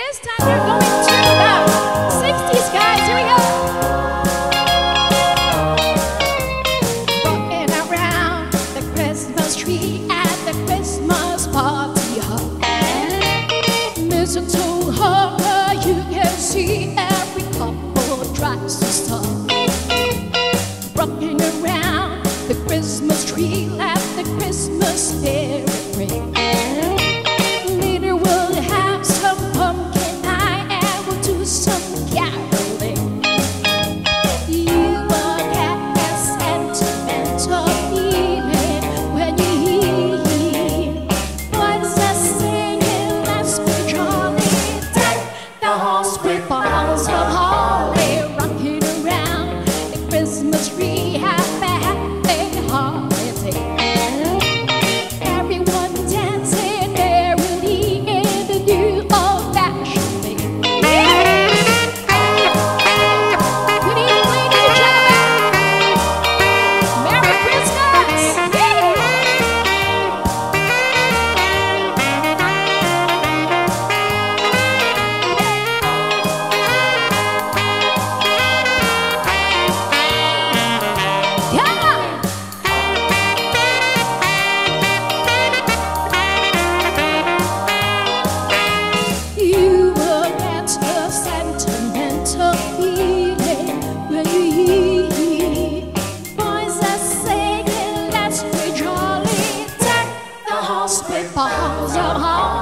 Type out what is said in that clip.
This time they're going to the 60s, guys. Here we go. Walking around the Christmas tree at the Christmas party hall. Mistletoe horror, you can see every couple tries to stop. Rocking around the Christmas tree at the Christmas spirit ring. keep on stop holly rocking around the Christmas tree. Hospital, of house.